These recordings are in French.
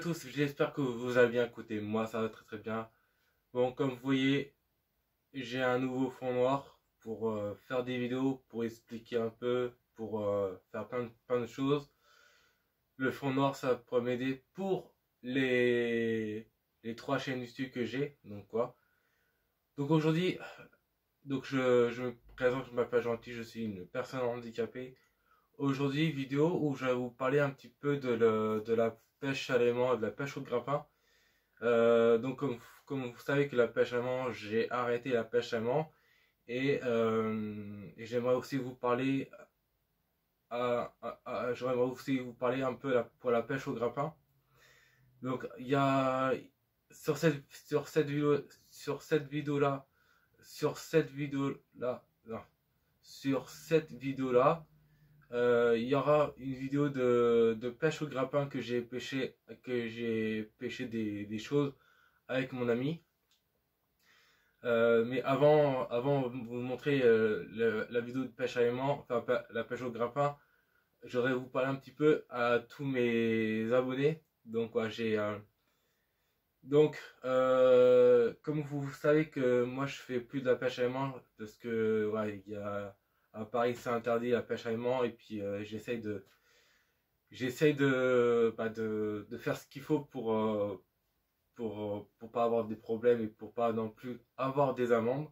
tous, j'espère que vous allez bien. Écoutez, moi ça va très très bien. Bon, comme vous voyez, j'ai un nouveau fond noir pour euh, faire des vidéos, pour expliquer un peu, pour euh, faire plein de, plein de choses. Le fond noir, ça pourrait m'aider pour les, les trois chaînes YouTube que j'ai. Donc quoi. Donc aujourd'hui, donc je, je me présente, je m'appelle Gentil, je suis une personne handicapée. Aujourd'hui, vidéo où je vais vous parler un petit peu de, le, de la pêche à l'aimant de la pêche au grappin. Euh, donc comme, vous savez que la pêche à l'aimant, j'ai arrêté la pêche à l'aimant. Et, euh, j'aimerais aussi vous parler à, j'aimerais aussi vous parler un peu pour la pêche au grappin. Donc il y a sur cette sur cette vidéo sur cette vidéo là sur cette vidéo là non, sur cette vidéo là euh, il y aura une vidéo de, pêche au grappin que j'ai pêché que j'ai pêché des, choses avec mon ami. Euh, mais avant avant vous montrer euh, la vidéo de pêche à l'aimant enfin la pêche au grappin j'aurais vous parler un petit peu à tous mes abonnés. Donc ouais, j'ai donc, comme vous savez que moi je fais plus de la pêche à l'aimant parce que il y a à Paris c'est interdit la pêche à l'aimant et puis euh, j'essaye de j'essaye de, bah, de, de faire ce qu'il faut pour euh, pour pour pas avoir des problèmes et pour pas non plus avoir des amendes.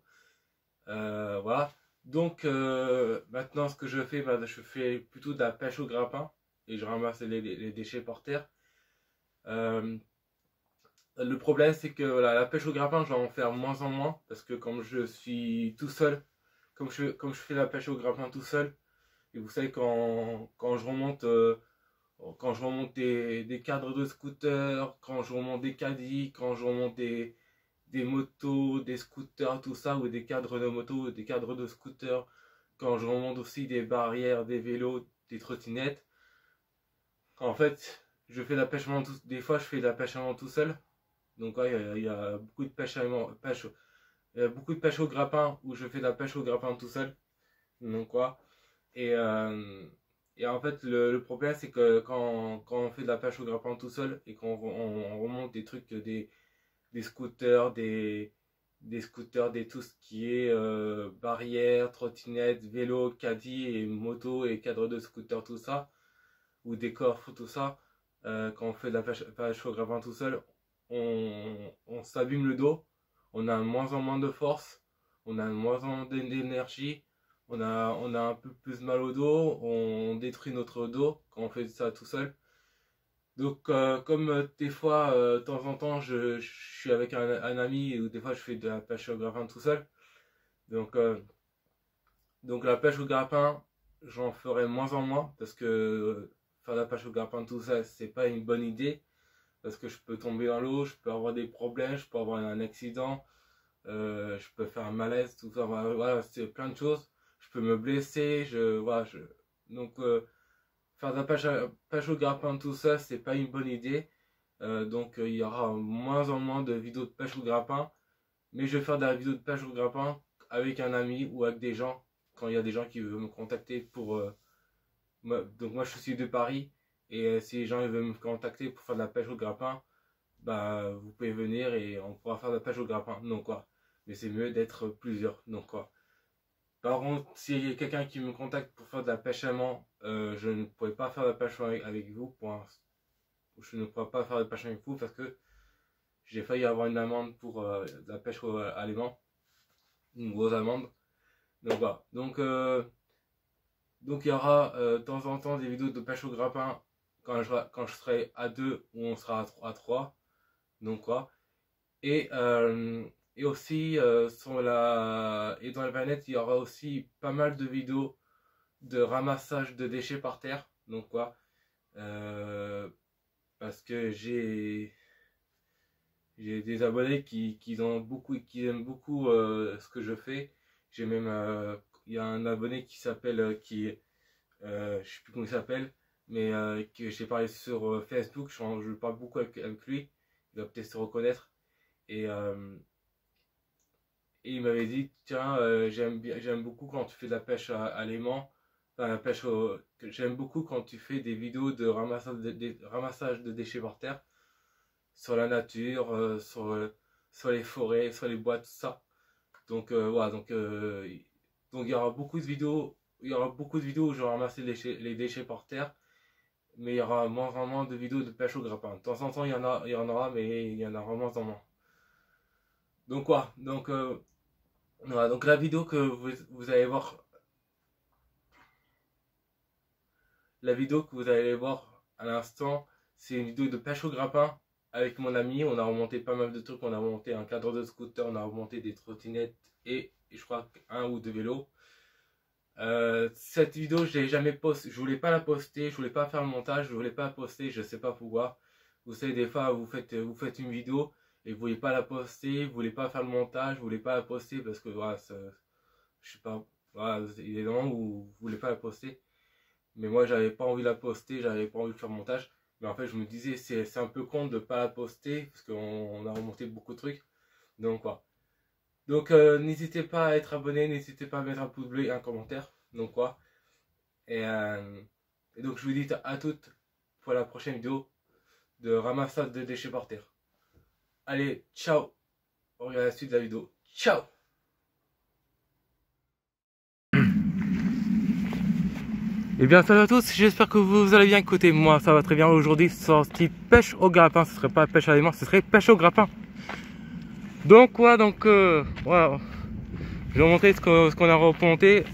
Euh, voilà. Donc euh, maintenant ce que je fais, bah, je fais plutôt de la pêche au grappin et je ramasse les, les, déchets par terre. Euh, le problème, c'est que la pêche au grappin, je vais en faire moins en moins parce que comme je suis tout seul, comme je, comme je fais la pêche au grappin tout seul, et vous savez, quand, quand je remonte, euh, quand je remonte des, des, cadres de scooter, quand je remonte des caddies, quand je remonte des, des motos, des scooters, tout ça, ou des cadres de moto, des cadres de scooter, quand je remonte aussi des barrières, des vélos, des trottinettes, en fait, je fais la pêche tout, des fois je fais la pêche tout seul. Donc ouais, il, y a, il y a beaucoup de pêche, à, pêche a beaucoup de pêche au grappin où je fais de la pêche au grappin tout seul. Donc quoi. Et, euh, et en fait le, problème c'est que quand, quand on fait de la pêche au grappin tout seul et qu'on on, remonte des trucs des, des scooters, des, scooters, des tout ce qui est euh, barrière, trottinette, vélo, caddie et moto et cadre de scooter, tout ça, ou des coffres, tout ça, euh, quand on fait de la pêche, pêche au grappin tout seul, on, on s'abîme le dos, on a moins en moins de force, on a moins en moins d'énergie, on a, un peu plus mal au dos, on détruit notre dos quand on fait ça tout seul. Donc euh, comme euh, des fois, euh, de temps en temps, je, suis avec un, ami ou des fois je fais de la pêche au grappin tout seul. Donc, donc la pêche au grappin, j'en ferai moins en moins parce que faire la pêche au grappin tout seul, c'est pas une bonne idée parce que je peux tomber dans l'eau, je peux avoir des problèmes, je peux avoir un accident, euh, je peux faire un malaise, tout ça, voilà, c'est plein de choses. Je peux me blesser, je, voilà, donc euh, faire de la pêche, au grappin tout ça, c'est pas une bonne idée. Euh, donc il y aura moins en moins de vidéos de pêche au grappin, mais je vais faire de la de pêche au grappin avec un ami ou avec des gens quand il y a des gens qui veulent me contacter pour donc moi je suis de Paris et euh, si les gens veulent me contacter pour faire de la pêche au grappin, bah vous pouvez venir et on pourra faire de la pêche au grappin. Non quoi. Mais c'est mieux d'être plusieurs. Quoi. Par contre, s'il y a quelqu'un qui me contacte pour faire de la pêche à euh, je ne pourrais pas faire de la pêche avec vous. Je ne pourrais pas faire de pêche avec vous parce que j'ai failli avoir une amende pour euh, la pêche à l'aimant. Une grosse amende. Donc voilà. Donc, euh, donc il y aura euh, de temps en temps des vidéos de pêche au grappin quand je, serai à 2 ou on sera à 3. Donc quoi. Et, euh, et aussi euh, sur la et dans la planète il y aura aussi pas mal de vidéos de ramassage de déchets par terre. Donc quoi. Euh, parce que j'ai j'ai des abonnés qui, qui ont beaucoup qui aiment beaucoup ce que je fais. J'ai même il y a un abonné qui s'appelle qui je sais plus comment il s'appelle mais euh, que j'ai parlé sur euh, Facebook, je, parle beaucoup avec, lui, il va peut-être se reconnaître. Et, euh, et il m'avait dit, tiens, j'aime beaucoup quand tu fais de la pêche à, l'aimant, la pêche j'aime beaucoup quand tu fais des vidéos de ramassage de, ramassage de déchets par terre. sur la nature, sur, sur les forêts, sur les bois, tout ça. Donc voilà, donc donc il y aura beaucoup de vidéos, il y aura beaucoup de vidéos où je vais ramasser les déchets par terre, mais il y aura moins vraiment de vidéos de pêche au grappin. De temps en temps il y en a, y en aura, mais il y en a vraiment en moins. Donc quoi, donc voilà, donc la vidéo que vous, vous allez voir La vidéo que vous allez voir à l'instant, c'est une vidéo de pêche au grappin avec mon ami. On a remonté pas mal de trucs. On a remonté un cadre de scooter, on a remonté des trottinettes et, je crois un ou deux vélos. Euh, cette vidéo, je l'ai jamais postée. Je voulais pas la poster, je voulais pas faire le montage, je voulais pas la poster, je sais pas pourquoi. Vous savez, des fois, vous faites, une vidéo et vous voulez pas la poster, vous voulez pas faire le montage, vous voulez pas la poster parce que voilà, je sais pas, voilà, il des moments où vous voulez pas la poster. Mais moi, j'avais pas envie de la poster, j'avais pas envie de faire montage. Mais en fait, je me disais, c'est un peu con de pas la poster, parce qu'on a remonté beaucoup de trucs. Donc, quoi. Donc, euh, n'hésitez pas à être abonné, n'hésitez pas à mettre un pouce bleu et un commentaire. Donc, quoi. Et, euh, donc, je vous dis à toutes pour la prochaine vidéo de ramassage de déchets par terre. Allez, ciao. On regarde la suite de la vidéo. Ciao Et eh bien salut à tous, j'espère que vous allez bien côté moi ça va très bien aujourd'hui sorti pêche au grappin, ce serait pas pêche à l'aimant, ce serait pêche au grappin. Donc quoi donc euh, voilà. Je vais vous montrer ce qu'on a remonté.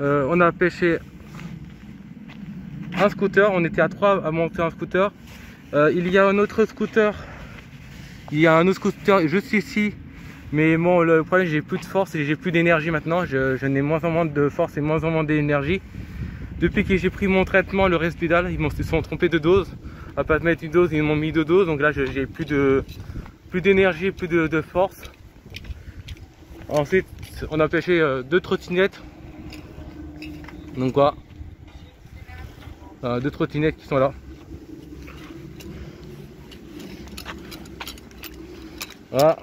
Euh, on a pêché un scooter, on était à trois à monter un scooter. Euh, il y a un autre scooter, il y a un autre scooter juste ici. Mais le problème j'ai plus de force et j'ai plus d'énergie maintenant, je, n'ai moins en moins de force et moins en moins d'énergie. Depuis que j'ai pris mon traitement, le Respital, ils se sont trompés de dose. À pas mettre une dose, ils m'ont mis deux doses. Donc là, j'ai plus de plus d'énergie, plus de, force. Ensuite, on a pêché euh, deux trottinettes. Donc quoi Deux trottinettes qui sont là. Voilà.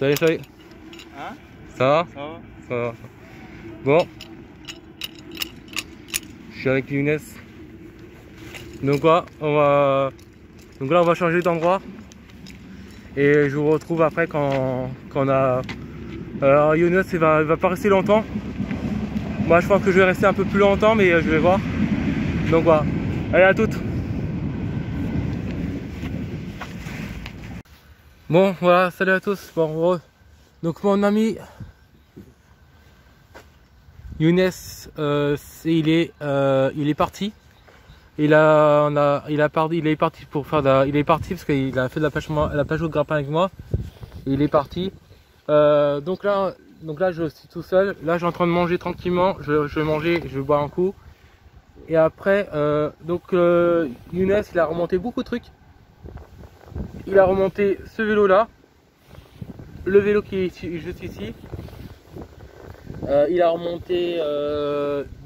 Salut, salut. Hein? Ça va? Ça va Ça va. Bon je suis avec Younes. Donc quoi, on va... Donc là on va changer d'endroit. Et je vous retrouve après quand, on a... Alors Younes il va, va pas rester longtemps. Moi je pense que je vais rester un peu plus longtemps mais euh, je vais voir. Donc voilà. Allez à toutes. Bon voilà, salut à tous. Bon, donc mon ami Younes, euh, il est, euh, il est parti. Il a, on a, il a parti, il est parti pour faire, de il est parti parce qu'il a fait de la pêche, la pêche au grappin avec moi. Il est parti. Euh, donc là, donc là, je suis tout seul. Là, je suis en train de manger tranquillement. Je, vais manger, je vais boire un coup. Et après, euh, donc euh, Younes, il a remonté beaucoup de trucs. Il a remonté ce vélo là, le vélo qui est juste ici, il a remonté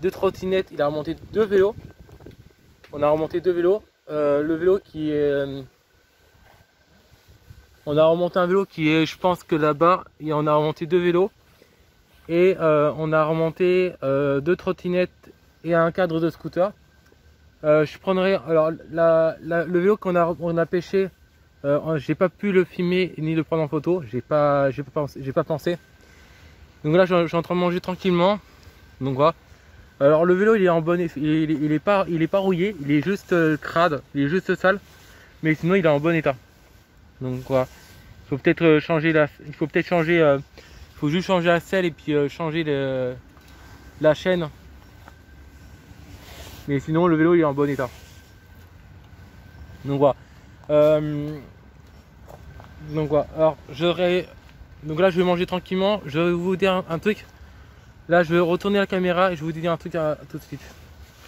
deux trottinettes, il a remonté deux vélos. On a remonté deux vélos. Euh, le vélo qui est... on a remonté un vélo qui est, je pense que là-bas, on a remonté deux vélos. Et on a remonté deux trottinettes et un cadre de scooter. je prendrai alors le vélo qu'on a on a pêché j'ai pas pu le filmer ni le prendre en photo j'ai pas pas pas pensé donc là, je suis en train de manger tranquillement. Donc voilà. Alors le vélo, il est en bon. Il, est pas, il est pas rouillé. Il est juste euh, crade. Il est juste sale. Mais sinon, il est en bon état. Donc voilà. Il faut peut-être euh, changer la. Il faut peut-être changer. Euh, faut juste changer la selle et puis changer la chaîne. Mais sinon, le vélo, il est en bon état. Donc voilà. donc voilà. Alors, donc là, je vais manger tranquillement. Je vais vous dire un, truc. Là, je vais retourner la caméra et je vous dire un truc à, tout de suite.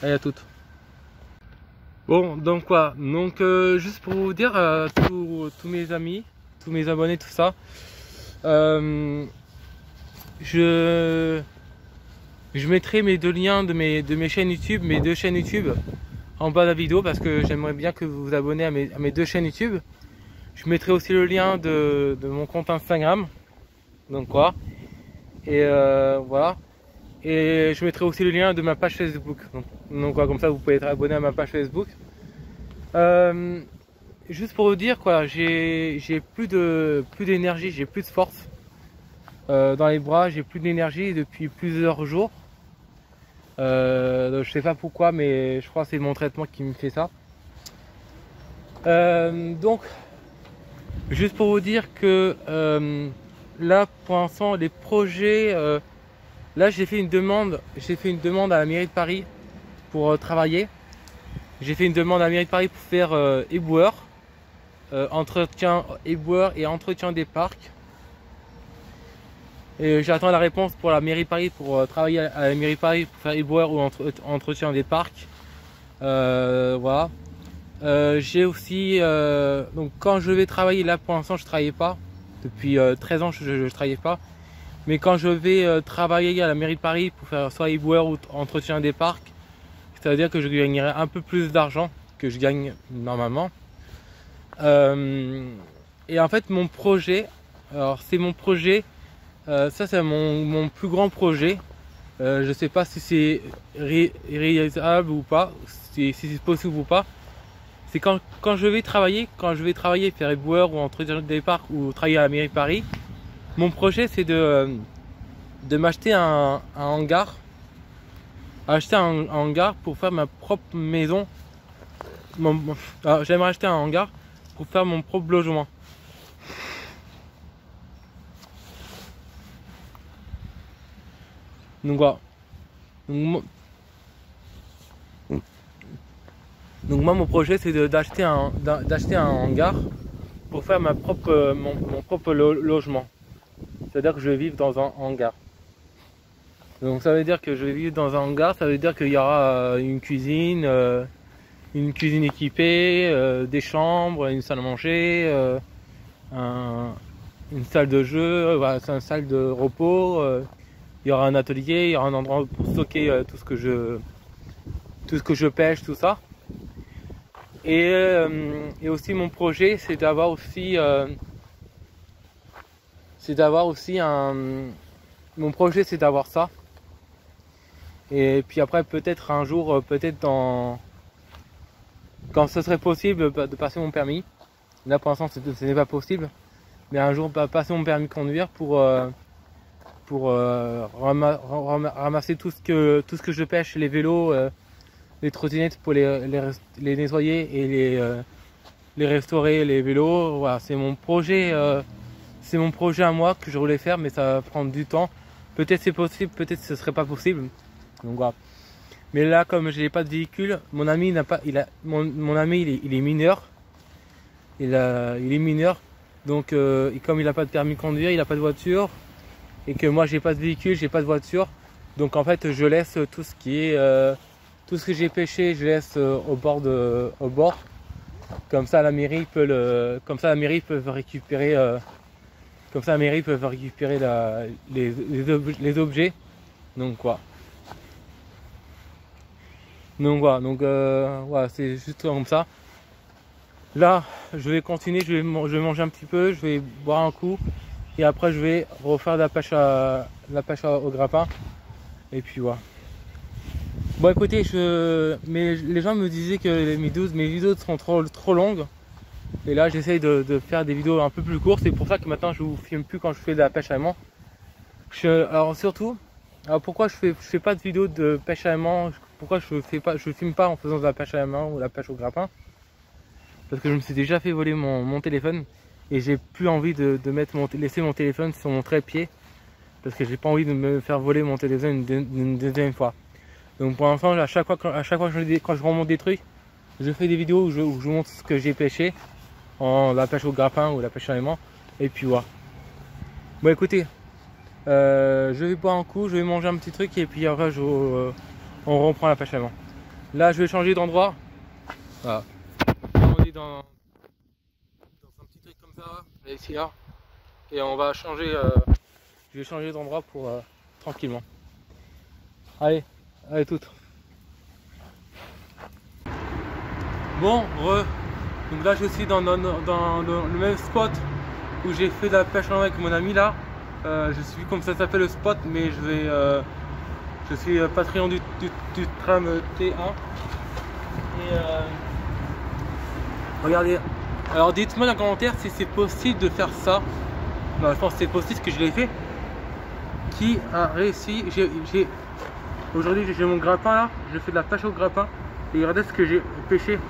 Allez, à toutes. Bon, donc quoi Donc, euh, juste pour vous dire à tous, mes amis, tous mes abonnés, tout ça, euh, je, je mettrai mes deux liens de mes, de mes chaînes YouTube, mes deux chaînes YouTube, en bas de la vidéo parce que j'aimerais bien que vous vous abonnez à mes, à mes deux chaînes YouTube. Je mettrai aussi le lien de, de mon compte Instagram donc quoi et euh, voilà et je mettrai aussi le lien de ma page Facebook donc, comme ça vous pouvez être abonné à ma page Facebook euh, juste pour vous dire quoi, j'ai plus de plus d'énergie, j'ai plus de force euh, dans les bras, j'ai plus d'énergie depuis plusieurs jours. Euh, je sais pas pourquoi, mais je crois que c'est mon traitement qui me fait ça. Euh, donc, juste pour vous dire que là, pour l'instant, les projets, là, j'ai fait une demande, j'ai fait une demande à la mairie de Paris pour travailler. J'ai fait une demande à la mairie de Paris pour faire éboueur, entretien éboueur et entretien des parcs. Et j'attends la réponse pour la mairie Paris pour euh, travailler à la mairie Paris pour faire éboueur ou entretien des parcs. Euh, voilà. Euh, j'ai aussi donc quand je vais travailler là pour l'instant je travaillais pas depuis 13 ans je, ne travaillais pas mais quand je vais travailler à la mairie de Paris pour faire soit éboueur ou entretien des parcs c'est à dire que je gagnerai un peu plus d'argent que je gagne normalement et en fait mon projet alors c'est mon projet euh, ça, c'est mon, plus grand projet. Euh, je ne sais pas si c'est réalisable ou pas, si, c'est possible ou pas. C'est quand, quand je vais travailler, quand je vais travailler, faire éboueur ou entretien des parcs ou travailler à la mairie Paris, mon projet c'est de, de m'acheter un, hangar, acheter un, hangar pour faire ma propre maison. J'aimerais acheter un hangar pour faire mon propre logement. Donc voilà. Donc, moi mon projet c'est d'acheter un hangar pour faire mon, propre logement. C'est-à-dire que je vais vivre dans un hangar. Donc ça veut dire que je vais vivre dans un hangar, ça veut dire qu'il y aura euh, une cuisine, euh, une cuisine équipée, euh, des chambres, une salle à manger, une salle de jeu, une salle de repos, il y aura un atelier, il y aura un endroit pour stocker tout ce que je pêche, tout ça. Et, euh, aussi mon projet c'est d'avoir aussi c'est d'avoir aussi un mon projet c'est d'avoir ça. Et puis après peut-être un jour, peut-être dans quand ce serait possible de passer mon permis. Là pour l'instant ce n'est pas possible. Mais un jour passer mon permis de conduire pour pour euh, ramasser tout ce que tout ce que je pêche, les vélos, euh, les trottinettes pour les, les, nettoyer et les euh, les restaurer, les vélos. Voilà, c'est mon projet, c'est mon projet à moi que je voulais faire, mais ça va prendre du temps. Peut-être c'est possible, peut-être ce serait pas possible. Donc voilà. Mais là, comme je n'ai pas de véhicule, mon ami n'a pas, il mon, ami il est, mineur, il, est mineur, donc comme il n'a pas de permis de conduire, il n'a pas de voiture, et que moi j'ai pas de véhicule, j'ai pas de voiture. Donc en fait je laisse tout ce qui est euh, tout ce que j'ai pêché, je laisse euh, au bord. Comme ça la mairie peut le comme ça la mairie peut récupérer euh, comme ça la mairie peut récupérer les, objets. Donc quoi. Donc voilà, donc voilà, c'est juste comme ça. Là, je vais continuer, je vais, manger un petit peu, je vais boire un coup. Et après je vais refaire la pêche au grappin. Et puis voilà. Bon écoutez mais les gens me disaient que mes vidéos mes vidéos sont trop longues et là j'essaye de, faire des vidéos un peu plus courtes. C'est pour ça que maintenant je vous filme plus quand je fais de la pêche à aimant alors surtout pourquoi je fais je fais pas de vidéos de pêche à aimant pourquoi je fais pas je filme pas en faisant de la pêche à aimant ou la pêche au grappin? Parce que je me suis déjà fait voler mon, téléphone et j'ai plus envie de, mettre laisser mon téléphone sur mon trépied parce que j'ai pas envie de me faire voler mon téléphone une, deuxième fois. Donc pour l'instant, à chaque fois, à chaque fois que je, quand je remonte des trucs, je fais des vidéos où je, où je montre ce que j'ai pêché en la pêche au grappin ou la pêche à l'aimant et puis voilà. Bon écoutez, euh, je vais boire un coup, je vais manger un petit truc et puis après je, euh, on reprend la pêche à l'aimant. Là je vais changer d'endroit. Voilà. On est dans ici là et on va changer euh, je vais changer d'endroit pour tranquillement allez allez toutes bon re donc là je suis dans, le même spot où j'ai fait de la pêche en avec mon ami là euh, je suis comme ça s'appelle le spot mais je vais je suis patron du, du, tram T1 et regardez Alors dites-moi dans les commentaires si c'est possible de faire ça. Non, je pense que c'est possible que je l'ai fait. Qui a réussi? Aujourd'hui j'ai mon grappin là, je fais de la pêche au grappin. Et regardez ce que j'ai pêché.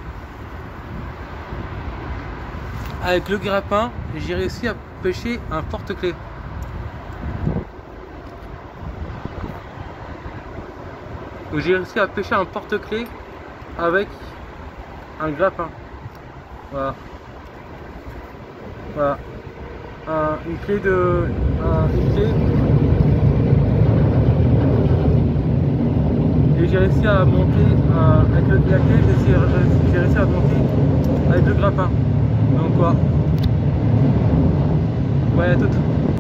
Avec le grappin, j'ai réussi à pêcher un porte-clés. j'ai réussi à pêcher un porte-clés avec un grappin. Voilà. Voilà. une clé de. une clé. Et j'ai réussi à monter avec le, la clé, j'ai réussi à monter avec le grappin. Donc quoi. Ouais, tout.